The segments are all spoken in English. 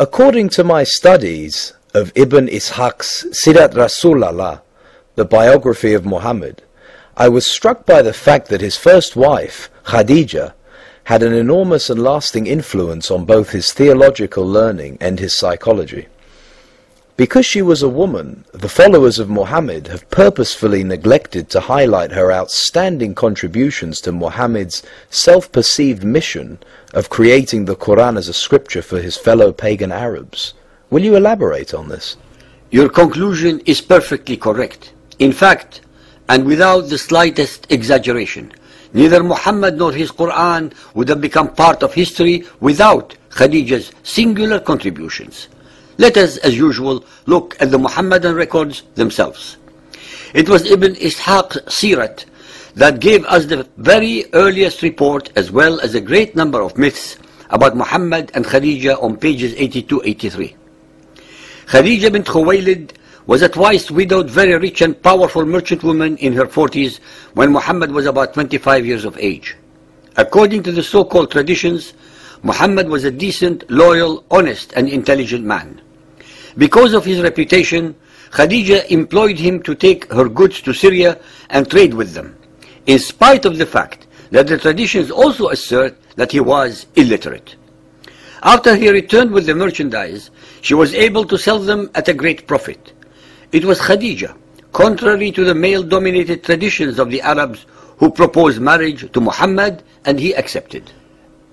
According to my studies of Ibn Ishaq's Sirat Rasulallah, the biography of Muhammad, I was struck by the fact that his first wife, Khadija, had an enormous and lasting influence on both his theological learning and his psychology. Because she was a woman, the followers of Muhammad have purposefully neglected to highlight her outstanding contributions to Muhammad's self-perceived mission of creating the Quran as a scripture for his fellow pagan Arabs. Will you elaborate on this? Your conclusion is perfectly correct. In fact, and without the slightest exaggeration, neither Muhammad nor his Quran would have become part of history without Khadija's singular contributions. Let us, as usual, look at the Muhammadan records themselves. It was Ibn Ishaq's Sirat that gave us the very earliest report as well as a great number of myths about Muhammad and Khadija on pages 82-83. Khadija bint Khuwaylid was a twice widowed, very rich and powerful merchant woman in her 40s when Muhammad was about 25 years of age. According to the so-called traditions, Muhammad was a decent, loyal, honest and intelligent man. Because of his reputation, Khadija employed him to take her goods to Syria and trade with them, in spite of the fact that the traditions also assert that he was illiterate. After he returned with the merchandise, she was able to sell them at a great profit. It was Khadija, contrary to the male-dominated traditions of the Arabs, who proposed marriage to Muhammad and he accepted.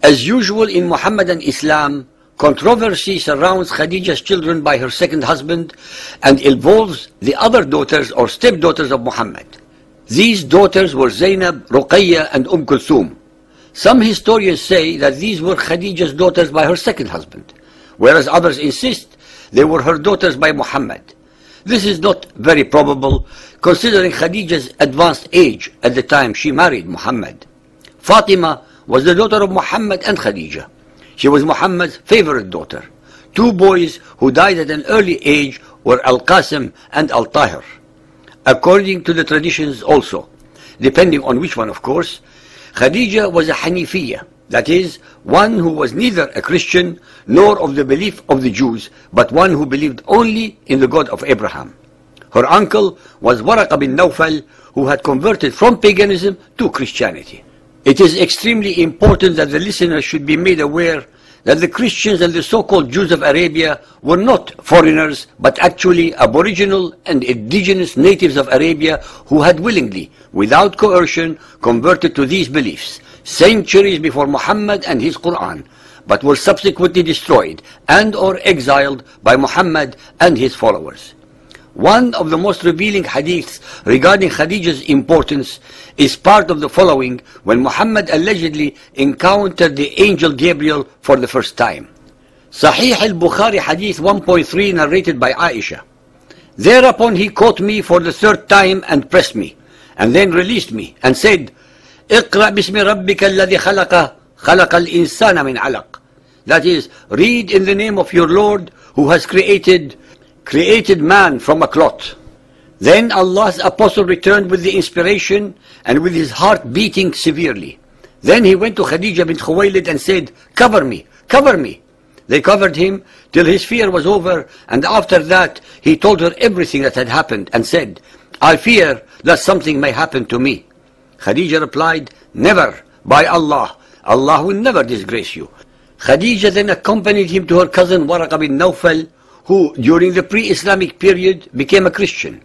As usual in Muhammadan Islam, Controversy surrounds Khadija's children by her second husband and involves the other daughters or stepdaughters of Muhammad. These daughters were Zainab, Ruqayya and Umm Kulthum. Some historians say that these were Khadija's daughters by her second husband, whereas others insist they were her daughters by Muhammad. This is not very probable considering Khadija's advanced age at the time she married Muhammad. Fatima was the daughter of Muhammad and Khadija. She was Muhammad's favorite daughter. Two boys who died at an early age were Al-Qasim and Al-Tahir. According to the traditions also, depending on which one of course, Khadija was a Hanifiya, that is, one who was neither a Christian nor of the belief of the Jews, but one who believed only in the God of Abraham. Her uncle was Waraqa bin Nawfal, who had converted from paganism to Christianity. It is extremely important that the listener should be made aware that the Christians and the so-called Jews of Arabia were not foreigners, but actually aboriginal and indigenous natives of Arabia who had willingly, without coercion, converted to these beliefs, centuries before Muhammad and his Quran, but were subsequently destroyed and or exiled by Muhammad and his followers. One of the most revealing hadiths regarding Khadija's importance is part of the following when Muhammad allegedly encountered the angel Gabriel for the first time. Sahih al-Bukhari hadith 1.3 narrated by Aisha. Thereupon he caught me for the third time and pressed me, and then released me and said, اقرأ باسم ربك الذي خلق خلق الإنسان من علق. That is, read in the name of your Lord who has created created man from a clot. Then Allah's apostle returned with the inspiration and with his heart beating severely. Then he went to Khadija bint Khuwaylid and said, Cover me, cover me. They covered him till his fear was over, and after that he told her everything that had happened and said, I fear that something may happen to me. Khadija replied, Never, by Allah, Allah will never disgrace you. Khadija then accompanied him to her cousin Waraqa bin Nawfal, who during the pre-Islamic period became a Christian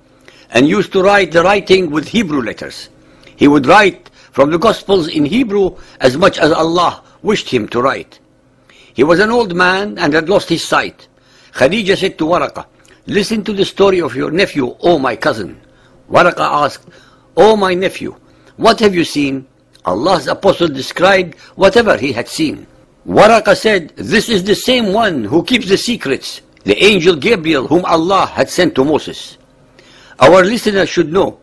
and used to write the writing with Hebrew letters. He would write from the Gospels in Hebrew as much as Allah wished him to write. He was an old man and had lost his sight. Khadija said to Waraqa, Listen to the story of your nephew, O my cousin. Waraqa asked, O my nephew, what have you seen? Allah's apostle described whatever he had seen. Waraqa said, This is the same one who keeps the secrets the angel Gabriel whom Allah had sent to Moses. Our listeners should know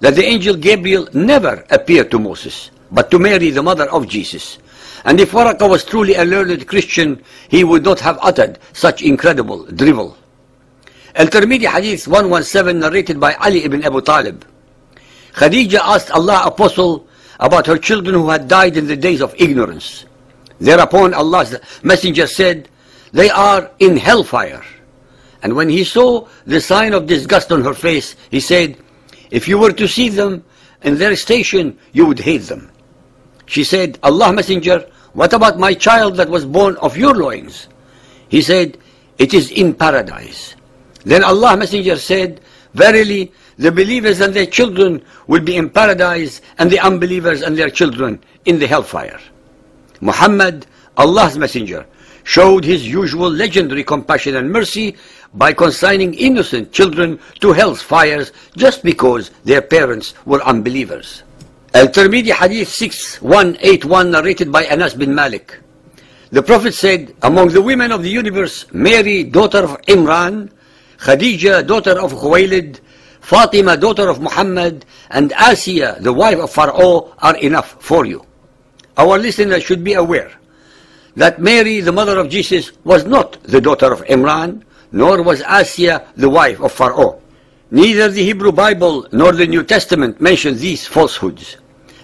that the angel Gabriel never appeared to Moses, but to Mary, the mother of Jesus. And if Waraqa was truly a learned Christian, he would not have uttered such incredible drivel. Al-Tirmidhi Hadith 117 narrated by Ali ibn Abu Talib. Khadija asked Allah Apostle about her children who had died in the days of ignorance. Thereupon Allah's messenger said, they are in hellfire. And when he saw the sign of disgust on her face, he said, if you were to see them in their station, you would hate them. She said, Allah Messenger, what about my child that was born of your loins? He said, it is in paradise. Then Allah Messenger said, verily, the believers and their children will be in paradise and the unbelievers and their children in the hellfire. Muhammad, Allah's messenger, showed his usual legendary compassion and mercy by consigning innocent children to hell's fires just because their parents were unbelievers. Al-Tirmidhi Hadith 6181 narrated by Anas bin Malik. The Prophet said, among the women of the universe, Mary, daughter of Imran, Khadija, daughter of Khuwaylid, Fatima, daughter of Muhammad, and Asiya, the wife of Pharaoh, are enough for you. Our listeners should be aware that Mary, the mother of Jesus, was not the daughter of Imran, nor was Asiya the wife of Pharaoh. Neither the Hebrew Bible nor the New Testament mention these falsehoods.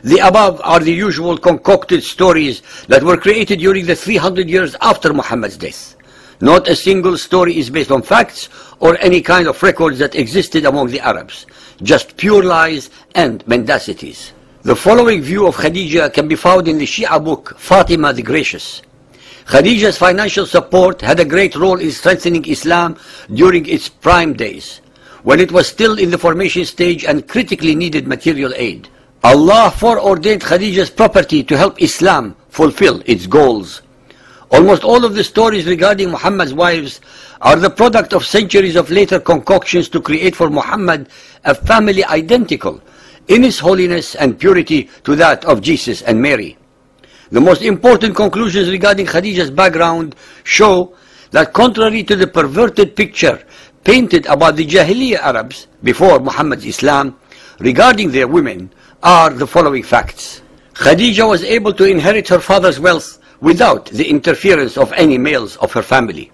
The above are the usual concocted stories that were created during the 300 years after Muhammad's death. Not a single story is based on facts or any kind of records that existed among the Arabs. Just pure lies and mendacities. The following view of Khadija can be found in the Shia book Fatima the Gracious. Khadija's financial support had a great role in strengthening Islam during its prime days, when it was still in the formation stage and critically needed material aid. Allah foreordained Khadija's property to help Islam fulfill its goals. Almost all of the stories regarding Muhammad's wives are the product of centuries of later concoctions to create for Muhammad a family identical in its holiness and purity to that of Jesus and Mary. The most important conclusions regarding Khadija's background show that contrary to the perverted picture painted about the Jahiliyyah Arabs before Muhammad's Islam regarding their women are the following facts. Khadija was able to inherit her father's wealth without the interference of any males of her family.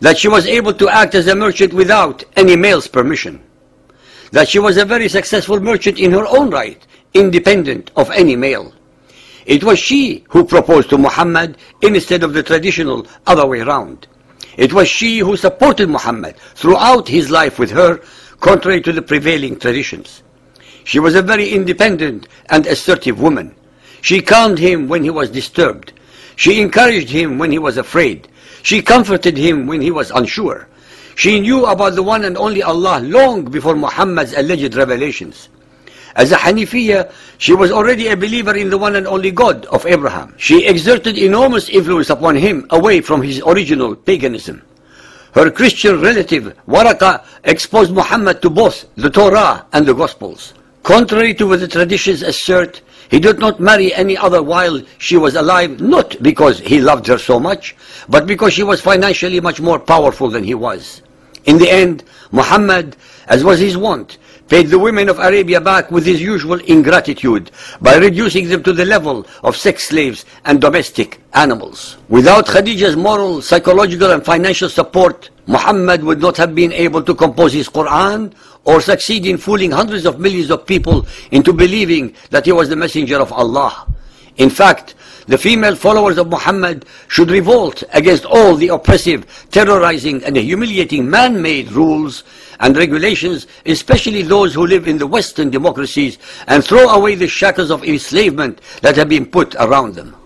That she was able to act as a merchant without any male's permission. That she was a very successful merchant in her own right, independent of any male. It was she who proposed to Muhammad instead of the traditional other way around. It was she who supported Muhammad throughout his life with her, contrary to the prevailing traditions. She was a very independent and assertive woman. She calmed him when he was disturbed. She encouraged him when he was afraid. She comforted him when he was unsure. She knew about the one and only Allah long before Muhammad's alleged revelations. As a Hanifiya, she was already a believer in the one and only God of Abraham. She exerted enormous influence upon him away from his original paganism. Her Christian relative, Waraqa, exposed Muhammad to both the Torah and the Gospels. Contrary to what the traditions assert, he did not marry any other while she was alive, not because he loved her so much, but because she was financially much more powerful than he was. In the end, Muhammad, as was his wont, paid the women of Arabia back with his usual ingratitude by reducing them to the level of sex slaves and domestic animals. Without Khadija's moral, psychological and financial support, Muhammad would not have been able to compose his Quran or succeed in fooling hundreds of millions of people into believing that he was the messenger of Allah. In fact, the female followers of Muhammad should revolt against all the oppressive, terrorizing and humiliating man-made rules and regulations, especially those who live in the Western democracies, and throw away the shackles of enslavement that have been put around them.